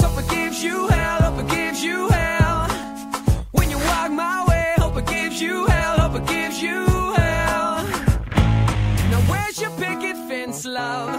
Hope it gives you hell. Hope it gives you hell. When you walk my way, hope it gives you hell. Hope it gives you hell. Now where's your picket fence, love?